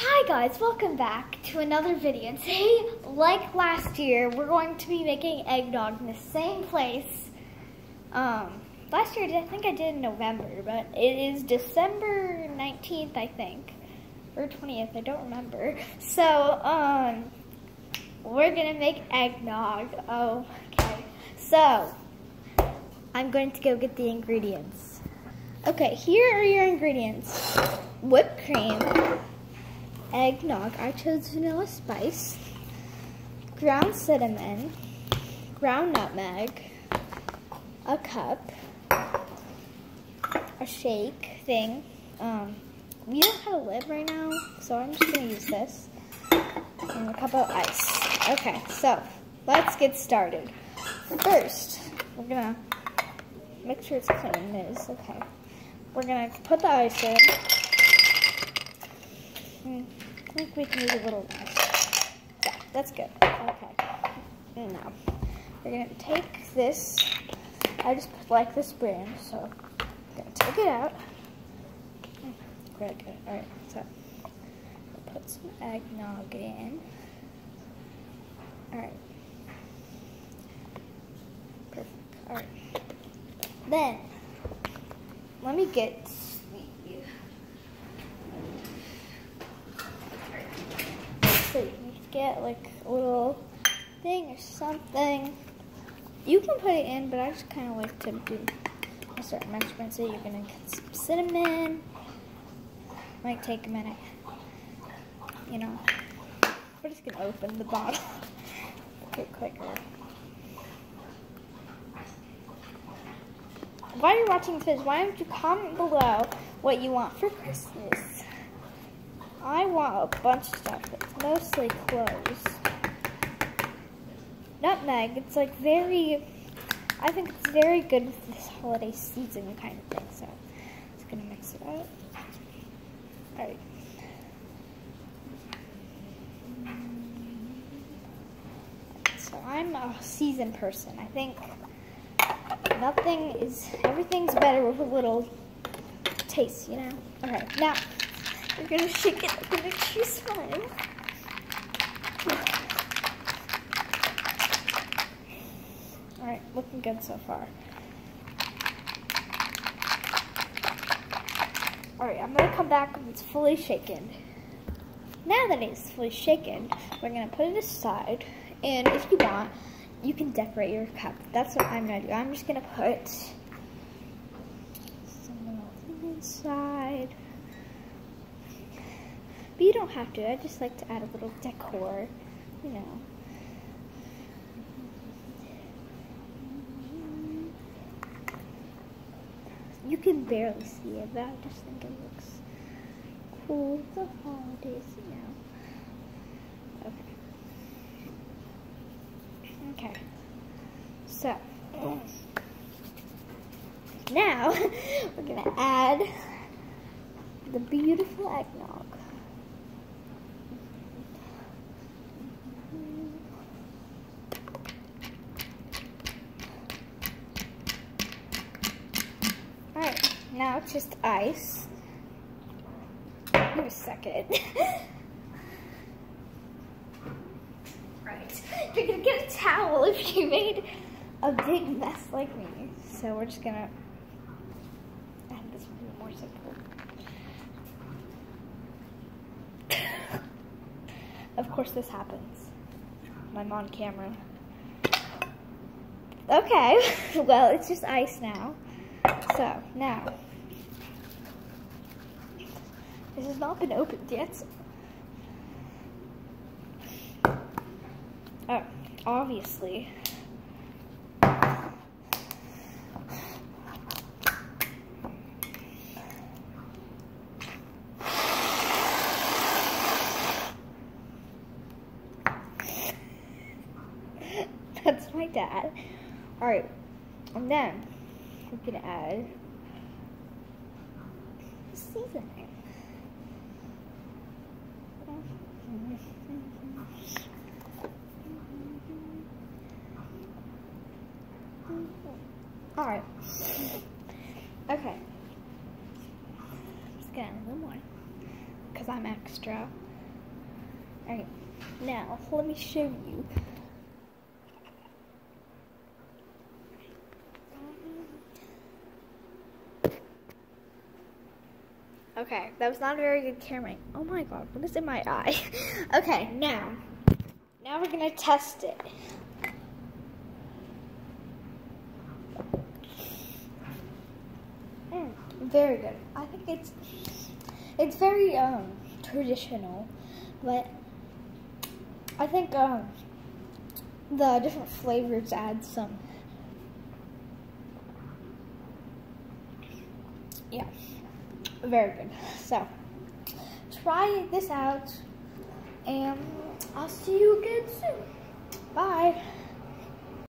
Hi guys, welcome back to another video. Today, like last year, we're going to be making eggnog in the same place. Um, last year I think I did in November, but it is December 19th, I think. Or 20th, I don't remember. So, um, we're gonna make eggnog. Oh, okay. So, I'm going to go get the ingredients. Okay, here are your ingredients. Whipped cream, eggnog, I chose vanilla spice, ground cinnamon, ground nutmeg, a cup, a shake thing. Um, we don't have a lid right now, so I'm just gonna use this, and a cup of ice. Okay, so let's get started. First, we're gonna make sure it's clean. It is, okay. We're gonna put the ice in. I think we can use a little less. Yeah, that's good. Okay. And Now, we're gonna take this. I just like this brand, so I'm gonna take it out. Good, good. Alright, so put some eggnog in. Alright. Perfect. Alright. Then, let me get the so you can like a little thing or something. You can put it in, but I just kind of like to do a certain measurement. So you're gonna get some cinnamon. Might take a minute. You know, we're just gonna open the bottle. Get quicker. While you're watching this, why don't you comment below what you want for Christmas? I want a bunch of stuff. It's mostly clothes. Nutmeg, it's like very, I think it's very good with this holiday season kind of thing. So, just gonna mix it up. Alright. So I'm a seasoned person. I think nothing is, everything's better with a little taste, you know? Okay, now, we're gonna shake it up and it's fine. Alright, looking good so far. Alright, I'm gonna come back when it's fully shaken. Now that it's fully shaken, we're gonna put it aside, and if you want, you can decorate your cup. That's what I'm gonna do. I'm just gonna put some inside. But you don't have to. I just like to add a little decor, you know. You can barely see it, but I just think it looks cool the holidays, you know. Okay. Okay. So, now we're gonna add the beautiful eggnog. Alright, now it's just ice. Give a second. right. You're gonna get a towel if you made a big mess like me. So we're just gonna add this one more simple. of course this happens. I'm on camera. Okay, well it's just ice now. So, now, this has not been opened yet. Oh, obviously. That's my dad. Alright, and then we're gonna add seasoning. All right. Okay. Just add a little more because I'm extra. Alright, now let me show you. Okay, that was not a very good camera. Oh my god, what is in my eye? okay, now, now we're gonna test it. Mm, very good. I think it's it's very um traditional, but I think um the different flavors add some. Yeah very good. So, try this out, and I'll see you again soon. Bye.